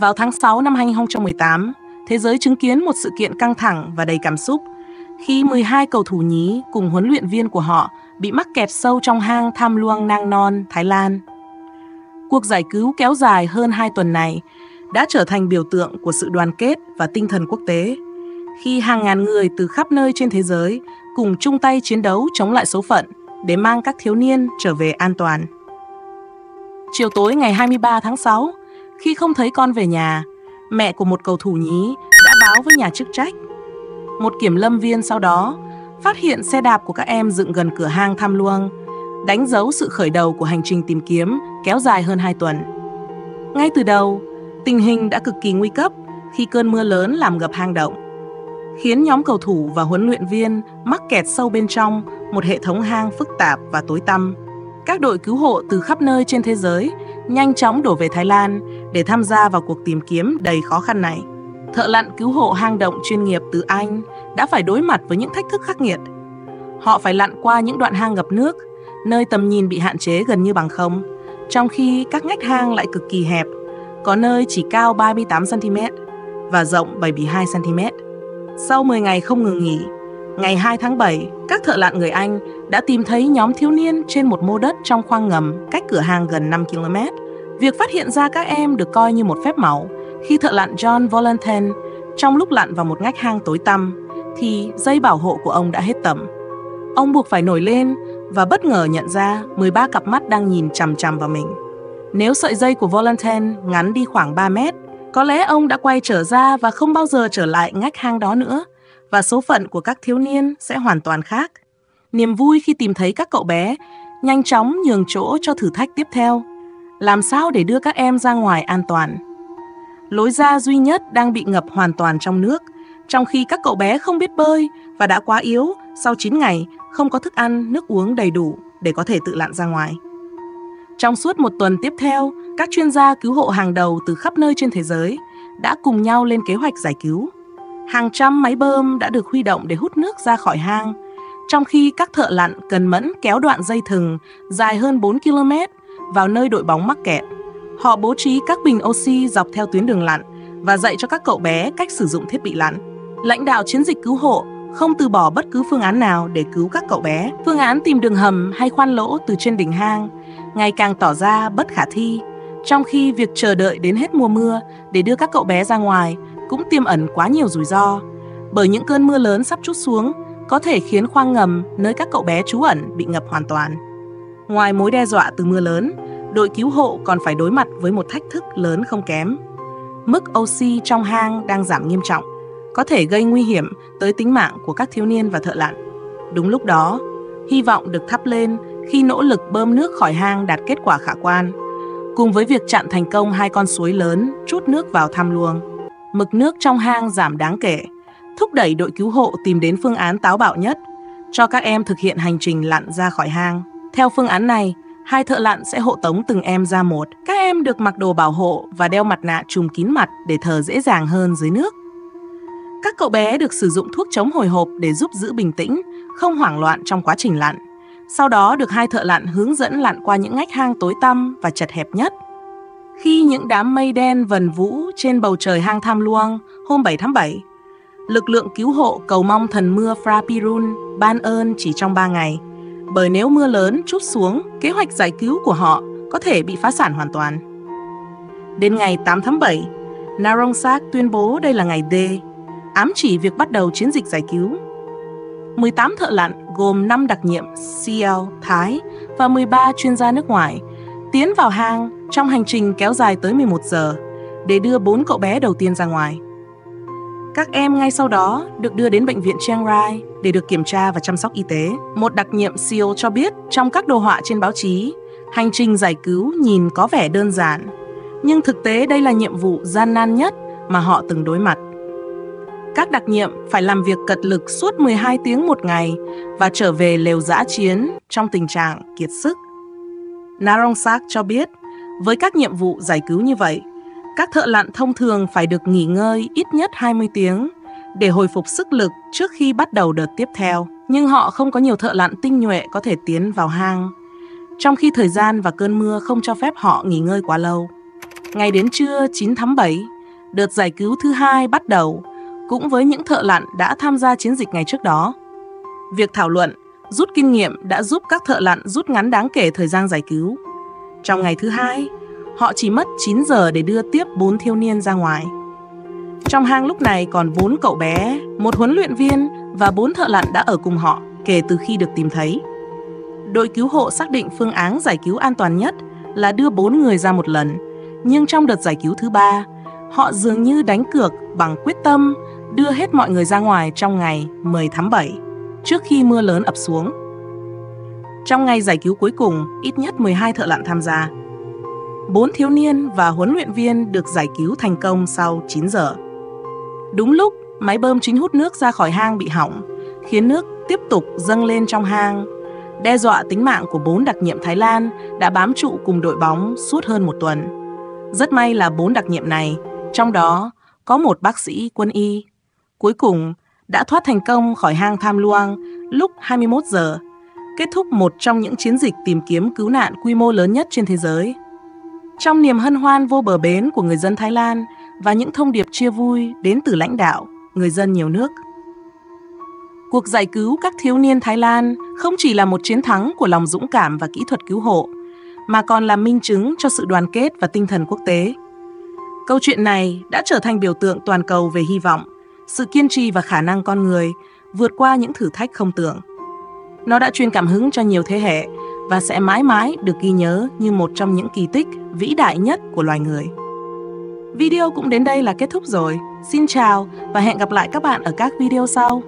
Vào tháng 6 năm 2018, thế giới chứng kiến một sự kiện căng thẳng và đầy cảm xúc khi 12 cầu thủ nhí cùng huấn luyện viên của họ bị mắc kẹt sâu trong hang Tham Luang Nang Non, Thái Lan. Cuộc giải cứu kéo dài hơn 2 tuần này đã trở thành biểu tượng của sự đoàn kết và tinh thần quốc tế khi hàng ngàn người từ khắp nơi trên thế giới cùng chung tay chiến đấu chống lại số phận để mang các thiếu niên trở về an toàn. Chiều tối ngày 23 tháng 6, khi không thấy con về nhà, mẹ của một cầu thủ nhí đã báo với nhà chức trách. Một kiểm lâm viên sau đó phát hiện xe đạp của các em dựng gần cửa hang Tham Luang, đánh dấu sự khởi đầu của hành trình tìm kiếm kéo dài hơn 2 tuần. Ngay từ đầu, tình hình đã cực kỳ nguy cấp khi cơn mưa lớn làm ngập hang động, khiến nhóm cầu thủ và huấn luyện viên mắc kẹt sâu bên trong một hệ thống hang phức tạp và tối tăm. Các đội cứu hộ từ khắp nơi trên thế giới nhanh chóng đổ về Thái Lan để tham gia vào cuộc tìm kiếm đầy khó khăn này. Thợ lặn cứu hộ hang động chuyên nghiệp từ Anh đã phải đối mặt với những thách thức khắc nghiệt. Họ phải lặn qua những đoạn hang ngập nước, nơi tầm nhìn bị hạn chế gần như bằng không, trong khi các ngách hang lại cực kỳ hẹp, có nơi chỉ cao 38 cm và rộng 72 cm. Sau 10 ngày không ngừng nghỉ, ngày 2 tháng 7, các thợ lặn người Anh đã tìm thấy nhóm thiếu niên trên một mô đất trong khoang ngầm cách cửa hàng gần 5 km. Việc phát hiện ra các em được coi như một phép màu khi thợ lặn John Volantin trong lúc lặn vào một ngách hang tối tăm thì dây bảo hộ của ông đã hết tầm. Ông buộc phải nổi lên và bất ngờ nhận ra 13 cặp mắt đang nhìn chằm chằm vào mình. Nếu sợi dây của Volantin ngắn đi khoảng 3 mét, có lẽ ông đã quay trở ra và không bao giờ trở lại ngách hang đó nữa, và số phận của các thiếu niên sẽ hoàn toàn khác. Niềm vui khi tìm thấy các cậu bé nhanh chóng nhường chỗ cho thử thách tiếp theo. Làm sao để đưa các em ra ngoài an toàn? Lối ra duy nhất đang bị ngập hoàn toàn trong nước, trong khi các cậu bé không biết bơi và đã quá yếu sau 9 ngày không có thức ăn, nước uống đầy đủ để có thể tự lặn ra ngoài. Trong suốt một tuần tiếp theo, các chuyên gia cứu hộ hàng đầu từ khắp nơi trên thế giới đã cùng nhau lên kế hoạch giải cứu. Hàng trăm máy bơm đã được huy động để hút nước ra khỏi hang, trong khi các thợ lặn cần mẫn kéo đoạn dây thừng dài hơn 4 km vào nơi đội bóng mắc kẹt. Họ bố trí các bình oxy dọc theo tuyến đường lặn và dạy cho các cậu bé cách sử dụng thiết bị lặn. Lãnh đạo chiến dịch cứu hộ không từ bỏ bất cứ phương án nào để cứu các cậu bé. Phương án tìm đường hầm hay khoan lỗ từ trên đỉnh hang ngày càng tỏ ra bất khả thi, trong khi việc chờ đợi đến hết mùa mưa để đưa các cậu bé ra ngoài cũng tiềm ẩn quá nhiều rủi ro, bởi những cơn mưa lớn sắp chút xuống có thể khiến khoang ngầm nơi các cậu bé trú ẩn bị ngập hoàn toàn. Ngoài mối đe dọa từ mưa lớn, đội cứu hộ còn phải đối mặt với một thách thức lớn không kém. Mức oxy trong hang đang giảm nghiêm trọng, có thể gây nguy hiểm tới tính mạng của các thiếu niên và thợ lặn. Đúng lúc đó, hy vọng được thắp lên khi nỗ lực bơm nước khỏi hang đạt kết quả khả quan, cùng với việc chặn thành công hai con suối lớn chút nước vào tham luông. Mực nước trong hang giảm đáng kể, thúc đẩy đội cứu hộ tìm đến phương án táo bạo nhất, cho các em thực hiện hành trình lặn ra khỏi hang. Theo phương án này, hai thợ lặn sẽ hộ tống từng em ra một. Các em được mặc đồ bảo hộ và đeo mặt nạ trùm kín mặt để thở dễ dàng hơn dưới nước. Các cậu bé được sử dụng thuốc chống hồi hộp để giúp giữ bình tĩnh, không hoảng loạn trong quá trình lặn. Sau đó được hai thợ lặn hướng dẫn lặn qua những ngách hang tối tăm và chật hẹp nhất. Khi những đám mây đen vần vũ trên bầu trời hang Tham Luang hôm 7 tháng 7, lực lượng cứu hộ cầu mong thần mưa Frapirun ban ơn chỉ trong 3 ngày. Bởi nếu mưa lớn chút xuống, kế hoạch giải cứu của họ có thể bị phá sản hoàn toàn. Đến ngày 8 tháng 7, Narongsak tuyên bố đây là ngày D, ám chỉ việc bắt đầu chiến dịch giải cứu. 18 thợ lặn gồm 5 đặc nhiệm CL Thái và 13 chuyên gia nước ngoài tiến vào hang trong hành trình kéo dài tới 11 giờ để đưa 4 cậu bé đầu tiên ra ngoài. Các em ngay sau đó được đưa đến bệnh viện Chiang Rai để được kiểm tra và chăm sóc y tế. Một đặc nhiệm CEO cho biết trong các đồ họa trên báo chí, hành trình giải cứu nhìn có vẻ đơn giản, nhưng thực tế đây là nhiệm vụ gian nan nhất mà họ từng đối mặt. Các đặc nhiệm phải làm việc cật lực suốt 12 tiếng một ngày và trở về lều giã chiến trong tình trạng kiệt sức. Narongsak cho biết, với các nhiệm vụ giải cứu như vậy, các thợ lặn thông thường phải được nghỉ ngơi ít nhất 20 tiếng để hồi phục sức lực trước khi bắt đầu đợt tiếp theo. Nhưng họ không có nhiều thợ lặn tinh nhuệ có thể tiến vào hang, trong khi thời gian và cơn mưa không cho phép họ nghỉ ngơi quá lâu. Ngày đến trưa 9 tháng 7, đợt giải cứu thứ hai bắt đầu, cũng với những thợ lặn đã tham gia chiến dịch ngày trước đó. Việc thảo luận, rút kinh nghiệm đã giúp các thợ lặn rút ngắn đáng kể thời gian giải cứu. Trong ngày thứ hai, họ chỉ mất 9 giờ để đưa tiếp 4 thiếu niên ra ngoài. Trong hang lúc này còn 4 cậu bé, một huấn luyện viên và 4 thợ lặn đã ở cùng họ kể từ khi được tìm thấy. Đội cứu hộ xác định phương án giải cứu an toàn nhất là đưa 4 người ra một lần, nhưng trong đợt giải cứu thứ ba, họ dường như đánh cược bằng quyết tâm đưa hết mọi người ra ngoài trong ngày 10 tháng 7, trước khi mưa lớn ập xuống. Trong ngày giải cứu cuối cùng, ít nhất 12 thợ lặn tham gia. Bốn thiếu niên và huấn luyện viên được giải cứu thành công sau 9 giờ. Đúng lúc, máy bơm chính hút nước ra khỏi hang bị hỏng, khiến nước tiếp tục dâng lên trong hang, đe dọa tính mạng của bốn đặc nhiệm Thái Lan đã bám trụ cùng đội bóng suốt hơn một tuần. Rất may là bốn đặc nhiệm này, trong đó có một bác sĩ quân y. Cuối cùng đã thoát thành công khỏi hang Tham Luang lúc 21 giờ, kết thúc một trong những chiến dịch tìm kiếm cứu nạn quy mô lớn nhất trên thế giới. Trong niềm hân hoan vô bờ bến của người dân Thái Lan và những thông điệp chia vui đến từ lãnh đạo, người dân nhiều nước. Cuộc giải cứu các thiếu niên Thái Lan không chỉ là một chiến thắng của lòng dũng cảm và kỹ thuật cứu hộ, mà còn là minh chứng cho sự đoàn kết và tinh thần quốc tế. Câu chuyện này đã trở thành biểu tượng toàn cầu về hy vọng, sự kiên trì và khả năng con người vượt qua những thử thách không tưởng. Nó đã truyền cảm hứng cho nhiều thế hệ và sẽ mãi mãi được ghi nhớ như một trong những kỳ tích vĩ đại nhất của loài người. Video cũng đến đây là kết thúc rồi. Xin chào và hẹn gặp lại các bạn ở các video sau.